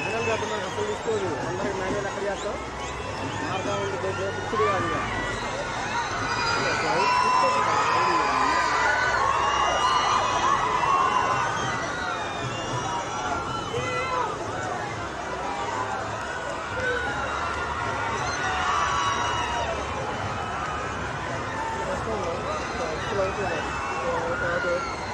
మేడలు కాకుండా అసలు తీసుకోదు అందరికి మేడలు ఎక్కడ చేస్తాం. మార్గం ఉంటుంది ローぐらい。